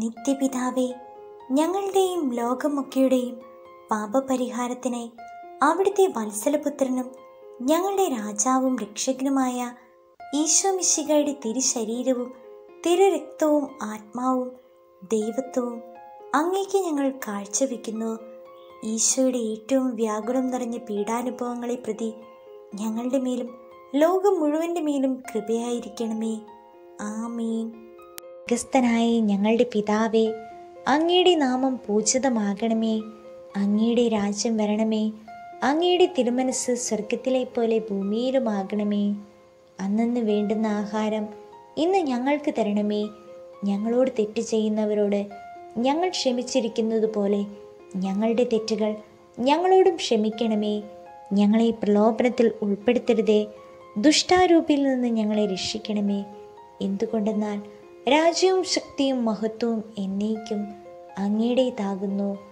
നിത്യപിതാവേ ഞങ്ങളുടെയും ലോകമൊക്കെയുടെയും പാപപരിഹാരത്തിനായി അവിടുത്തെ വത്സലപുത്രനും ഞങ്ങളുടെ രാജാവും രക്ഷകനുമായ ഈശോ മിശികയുടെ തിരുശരീരവും തിരുരക്തവും ആത്മാവും ദൈവത്വവും അങ്ങേക്ക് ഞങ്ങൾ കാഴ്ചവെക്കുന്നു. ഈശോയുടെ ഏറ്റവും വ്യാകുലം നിറഞ്ഞ പീഡാനുഭവങ്ങളെ പ്രതി ഞങ്ങളുടെ മേലും ലോകം മുഴുവന്റെ മേലും കൃപയായിരിക്കണമേ. ആമീൻ. സ്വർഗസ്ഥനായ ഞങ്ങളുടെ പിതാവേ അങ്ങയുടെ നാമം പൂജിതമാകണമേ. അങ്ങയുടെ രാജ്യം വരണമേ. അങ്ങയുടെ തിരുമനസ് സ്വർഗത്തിലെ പോലെ ഭൂമിയിലുമാകണമേ. അന്നന്ന് വേണ്ടുന്ന ആഹാരം ഇന്ന് ഞങ്ങൾക്ക് തരണമേ. ഞങ്ങളോട് തെറ്റ് ചെയ്യുന്നവരോട് ഞങ്ങൾ ക്ഷമിച്ചിരിക്കുന്നത് പോലെ ഞങ്ങളുടെ തെറ്റുകൾ ഞങ്ങളോടും ക്ഷമിക്കണമേ. ഞങ്ങളെ പ്രലോഭനത്തിൽ ഉൾപ്പെടുത്തരുതേ. ദുഷ്ടാരൂപിയിൽ നിന്ന് ഞങ്ങളെ രക്ഷിക്കണമേ. എന്തുകൊണ്ടെന്നാൽ രാജ്യവും ശക്തിയും മഹത്വവും എന്നേക്കും അങ്ങയുടേതാകുന്നു.